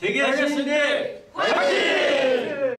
세계 하셨는데